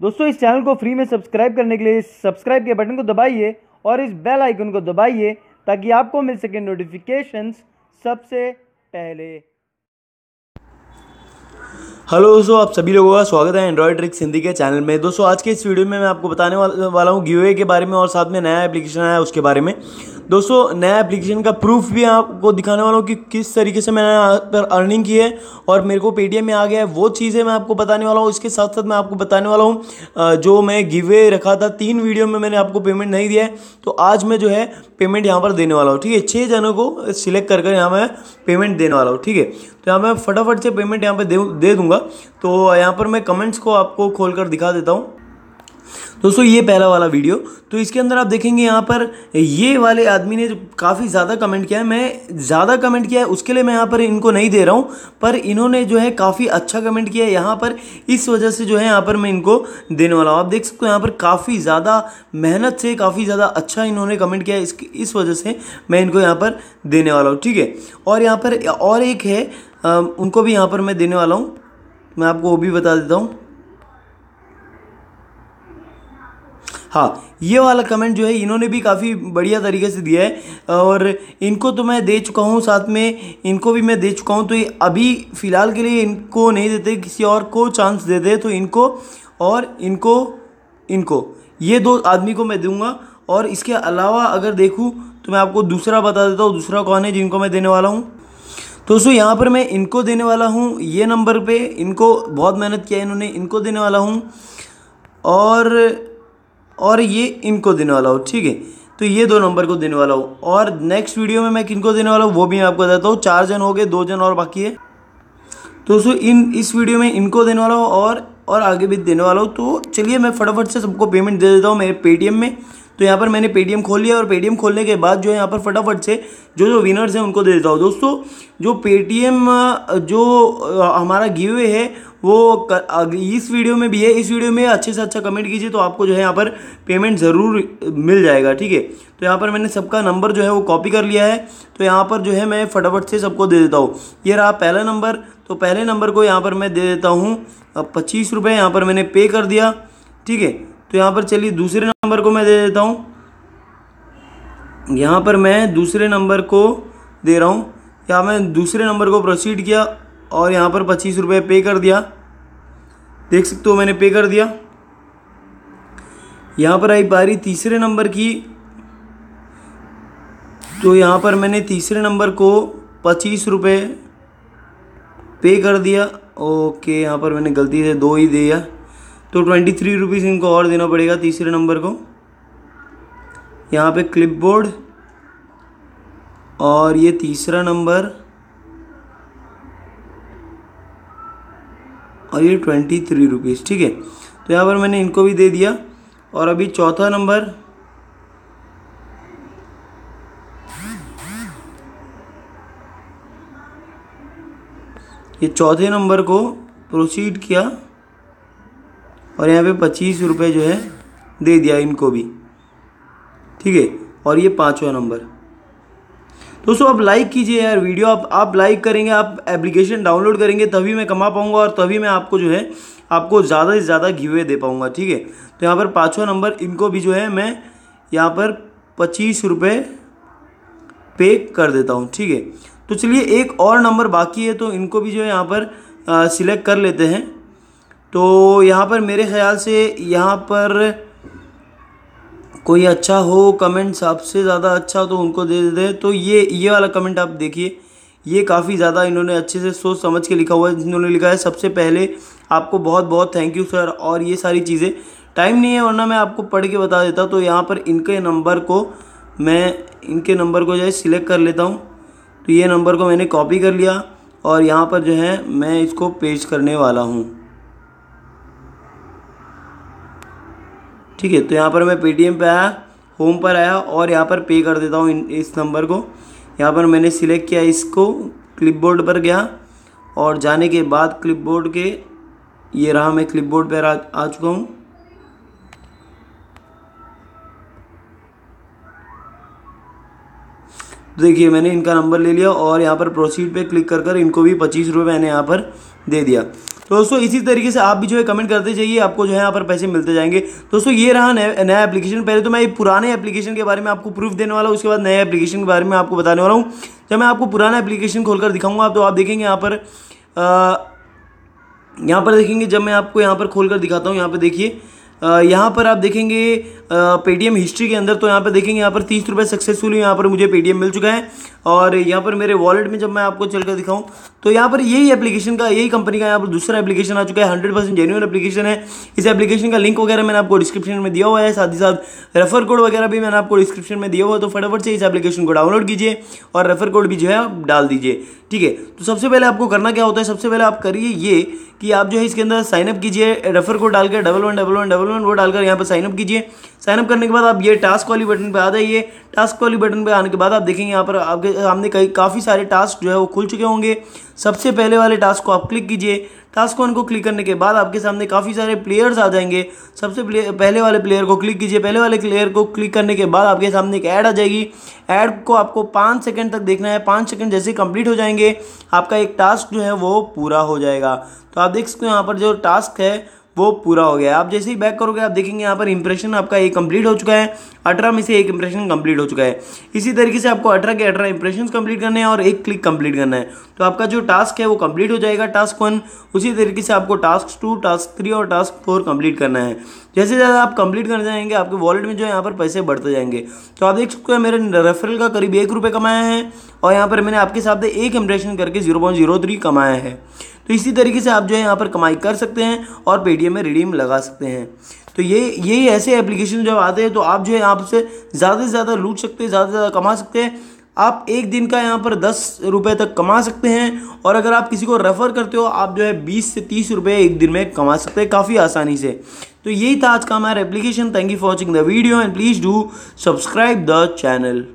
दोस्तों, इस चैनल को फ्री में सब्सक्राइब करने के लिए सब्सक्राइब के बटन को दबाइए और इस बेल आइकन को दबाइए ताकि आपको मिल सके नोटिफिकेशंस सबसे पहले। हेलो दोस्तों, आप सभी लोगों का स्वागत है एंड्रॉयड ट्रिक्स हिंदी के चैनल में। दोस्तों, आज के इस वीडियो में मैं आपको बताने वाला हूँ, गिवे के बारे में और साथ में नया एप्लीकेशन आया उसके बारे में। दोस्तों, नया एप्लीकेशन का प्रूफ भी आपको दिखाने वाला हूँ कि किस तरीके से मैंने यहाँ पर अर्निंग की है और मेरे को पेटीएम में आ गया है। वो चीज़ें मैं आपको बताने वाला हूँ। इसके साथ साथ मैं आपको बताने वाला हूँ जो मैं गिवे रखा था, तीन वीडियो में मैंने आपको पेमेंट नहीं दिया है। तो आज मैं जो है पेमेंट यहाँ पर देने वाला हूँ, ठीक है? छः जनों को सिलेक्ट कर कर यहाँ मैं पेमेंट देने वाला हूँ, ठीक है? तो यहाँ मैं फटाफट से पेमेंट यहाँ पर दे दे दूँगा। तो यहाँ पर मैं कमेंट्स को आपको खोल कर दिखा देता हूँ। दोस्तों, ये पहला वाला वीडियो। तो इसके अंदर आप देखेंगे यहाँ पर ये वाले आदमी ने काफ़ी ज़्यादा कमेंट किया है। मैं ज़्यादा कमेंट किया है, उसके लिए मैं यहाँ पर इनको नहीं दे रहा हूँ, पर इन्होंने जो है काफ़ी अच्छा कमेंट किया है यहाँ पर। इस वजह से जो है यहाँ पर मैं इनको देने वाला हूँ। आप देख सकते हो यहाँ पर काफ़ी ज़्यादा मेहनत से, काफ़ी ज़्यादा अच्छा इन्होंने कमेंट किया है। इस इस वजह से मैं इनको यहाँ पर देने वाला हूँ, ठीक है? और यहाँ पर और एक है उनको भी यहाँ पर मैं देने वाला हूँ। मैं आपको वो भी बता देता हूँ। हाँ ये वाला कमेंट जो है, इन्होंने भी काफ़ी बढ़िया तरीके से दिया है। और इनको तो मैं दे चुका हूँ, साथ में इनको भी मैं दे चुका हूँ तो अभी फ़िलहाल के लिए इनको नहीं देते, किसी और को चांस देते तो इनको और इनको इनको। ये दो आदमी को मैं दूँगा, और इसके अलावा अगर देखूँ तो मैं आपको दूसरा बता देता हूँ, दूसरा कौन है जिनको मैं देने वाला हूँ। तो दोस्तों यहाँ पर मैं इनको देने वाला हूँ, ये नंबर पे इनको बहुत मेहनत किया है इन्होंने, इनको देने वाला हूँ। और और ये इनको देने वाला हूँ, ठीक है? तो ये दो नंबर को देने वाला हूँ। और नेक्स्ट वीडियो में मैं किनको देने वाला हूँ, वो भी मैं आपको बताता हूँ। चार जन हो गए, दो जन और बाकी है। तो दोस्तों, इन, इस वीडियो में इनको देने वाला हूँ और और आगे भी देने वाला हूँ। तो चलिए मैं फटाफट से सबको पेमेंट दे देता हूँ मेरे पेटीएम में। तो यहाँ पर मैंने पेटीएम खोल लिया और पेटीएम खोलने के बाद जो है यहाँ पर फटाफट से जो जो विनर्स हैं उनको दे देता हूँ। दोस्तों, जो पेटीएम जो हमारा गिवे है, वो इस वीडियो में भी है। इस वीडियो में अच्छे से अच्छा कमेंट कीजिए तो आपको जो है यहाँ पर पेमेंट ज़रूर मिल जाएगा, ठीक है? तो यहाँ पर मैंने सबका नंबर जो है वो कॉपी कर लिया है। तो यहाँ पर जो है मैं फटाफट से सबको दे देता हूँ। ये रहा पहला नंबर तो पहले नंबर को यहाँ पर मैं दे देता हूँ। पच्चीस रुपये यहाँ पर मैंने पे कर दिया, ठीक है? तो यहाँ पर चलिए दूसरे नंबर को मैं दे देता हूँ। यहाँ पर मैं दूसरे नंबर को दे रहा हूँ। यहाँ मैं दूसरे नंबर को प्रोसीड किया और यहाँ पर पच्चीस रुपये पे कर दिया। देख सकते हो मैंने पे कर दिया। यहाँ पर आई बारी तीसरे नंबर की। तो यहाँ पर मैंने तीसरे नंबर को पच्चीस रुपये पे कर दिया। ओके, यहाँ पर मैंने गलती से दो ही दिया। तो ट्वेंटी थ्री रुपीज़ इनको और देना पड़ेगा तीसरे नंबर को। यहाँ पे क्लिपबोर्ड और ये तीसरा नंबर और ये ट्वेंटी थ्री रुपीज़ ठीक है? तो यहाँ पर मैंने इनको भी दे दिया। और अभी चौथा नंबर ये चौथे नंबर को प्रोसीड किया और यहाँ पे पच्चीस रुपये जो है दे दिया इनको भी। ठीक है? और ये पाँचवा नंबर। दोस्तों, आप लाइक कीजिए यार वीडियो। आप आप लाइक करेंगे, आप एप्लीकेशन डाउनलोड करेंगे, तभी मैं कमा पाऊँगा और तभी मैं आपको जो है, आपको ज़्यादा से ज़्यादा गिवे दे पाऊँगा। ठीक है? तो यहाँ पर पाँचवा नंबर, इनको भी जो है मैं यहाँ पर पच्चीस रुपये पे कर देता हूँ। ठीक है? तो चलिए एक और नंबर बाकी है तो इनको भी जो है यहाँ पर सिलेक्ट कर लेते हैं। तो यहाँ पर मेरे ख्याल से यहाँ पर कोई अच्छा हो कमेंट सबसे ज़्यादा अच्छा तो उनको दे देते हैं। तो ये ये वाला कमेंट आप देखिए, ये काफ़ी ज़्यादा इन्होंने अच्छे से सोच समझ के लिखा हुआ है इन्होंने लिखा है। सबसे पहले आपको बहुत बहुत थैंक यू सर और ये सारी चीज़ें। टाइम नहीं है, वरना मैं आपको पढ़ के बता देता तो यहाँ पर इनके नंबर को मैं, इनके नंबर को जो है सिलेक्ट कर लेता हूँ। तो ये नंबर को मैंने कॉपी कर लिया और यहाँ पर जो है मैं इसको पेश करने वाला हूँ। ठीक है तो यहाँ पर मैं पेटीएम पे आया होम पर आया और यहाँ पर पे कर देता हूँ इस नंबर को। यहाँ पर मैंने सिलेक्ट किया इसको क्लिपबोर्ड पर गया और जाने के बाद क्लिपबोर्ड के ये रहा मैं क्लिपबोर्ड पर आ, आ चुका हूँ। देखिए, मैंने इनका नंबर ले लिया और यहाँ पर प्रोसीड पे क्लिक कर कर इनको भी पच्चीस रुपये मैंने यहाँ पर दे दिया। तो दोस्तों, इसी तरीके से आप भी जो है कमेंट करते जाइए, आपको जो है यहाँ पर पैसे मिलते जाएँगे। दोस्तों, ये रहा नया एप्लीकेशन पहले तो मैं पुराने एप्लीकेशन के बारे में आपको प्रूफ देने वाला हूँ, उसके बाद नए एप्लीकेशन के बारे में आपको बताने वाला हूँ। जब मैं आपको पुराना एप्लीकेशन खोलकर दिखाऊँगा तो आप देखेंगे यहाँ पर यहाँ पर देखेंगे, जब मैं आपको यहाँ पर खोल कर दिखाता हूँ, यहाँ पर देखिए। यहाँ पर आप देखेंगे पेटीएम हिस्ट्री के अंदर तो यहाँ पर देखेंगे, यहाँ पर तीस रुपये सक्सेसफुली यहाँ पर मुझे पेटीएम मिल चुका है। और यहाँ पर मेरे वॉलेट में जब मैं आपको चलकर दिखाऊँ तो यहाँ पर यही एप्लीकेशन का, यही कंपनी का यहाँ पर दूसरा एप्लीकेशन आ चुका है। हंड्रेड परसेंट जेन्यून एप्लीकेशन है। इस एप्लीकेशन का लिंक वगैरह मैंने आपको डिस्क्रिप्शन में दिया हुआ है। साथ ही साथ रेफर कोड वगैरह भी मैंने आपको डिस्क्रिप्शन में दिया हुआ है। तो फटाफट से इस एप्लीकेशन को डाउनलोड कीजिए और रेफर कोड भी जो है डाल दीजिए। ठीक है? तो सबसे पहले आपको करना क्या होता है? सबसे पहले आप करिए ये कि आप जो है इसके अंदर साइनअप कीजिए रेफर कोड डालकर double one double one double one वो डालकर यहाँ पर साइनअप कीजिए। साइनअप करने के बाद आप ये टास्क वाली बटन पे आ जाइए। टास्क वाली बटन पे आने के बाद आप देखेंगे यहाँ पर आपके सामने कई, काफ़ी सारे टास्क जो है वो खुल चुके होंगे। सबसे पहले वाले टास्क को आप क्लिक कीजिए। टास्क वन को क्लिक करने के बाद आपके सामने काफ़ी सारे प्लेयर्स आ जाएँगे। सबसे पहले वाले प्लेयर को क्लिक कीजिए। पहले वाले प्लेयर को क्लिक करने के बाद आपके सामने एक ऐड आ जाएगी। ऐड को आपको पाँच सेकंड तक देखना है। पाँच सेकंड जैसे कंप्लीट हो जाएँगे, आपका एक टास्क जो है वो पूरा हो जाएगा। तो आप देख सकते हो यहाँ पर जो टास्क है वो पूरा हो गया आप जैसे ही बैक करोगे, आप देखेंगे यहाँ पर इंप्रेशन आपका एक कंप्लीट हो चुका है। अठारह में से एक इंप्रेशन कंप्लीट हो चुका है। इसी तरीके से आपको अठारह के अठारह इंप्रेशन कंप्लीट करने हैं और एक क्लिक कंप्लीट करना है। तो आपका जो टास्क है, वो कंप्लीट हो जाएगा। टास्क वन उसी तरीके से आपको टास्क टू टास्क थ्री और टास्क फोर कंप्लीट करना है। जैसे ज़्यादा आप कंप्लीट करने जाएँगे, आपके वॉलेट में जो है, यहाँ पर पैसे बढ़ते जाएँगे। तो आप देख सकते हो, मेरे रेफरल का करीब एक रुपये कमाया है। और यहाँ पर मैंने आपके साथ एक इंप्रेशन करके ज़ीरो पॉइंट ज़ीरो थ्री कमाया है। तो इसी तरीके से आप जो है यहाँ पर कमाई कर सकते हैं और पेटीएम में रिडीम लगा सकते हैं। तो ये यही ऐसे एप्लीकेशन जब आते हैं तो आप जो है यहाँ से ज़्यादा से ज़्यादा लूट सकते हैं, ज़्यादा से ज़्यादा कमा सकते हैं। आप एक दिन का यहाँ पर दस रुपये तक कमा सकते हैं और अगर आप किसी को रेफ़र करते हो, आप जो है बीस से तीस रुपये एक दिन में कमा सकते हैं काफ़ी आसानी से। तो यही था आज का हमारा application thank you for watching the video and please do subscribe the channel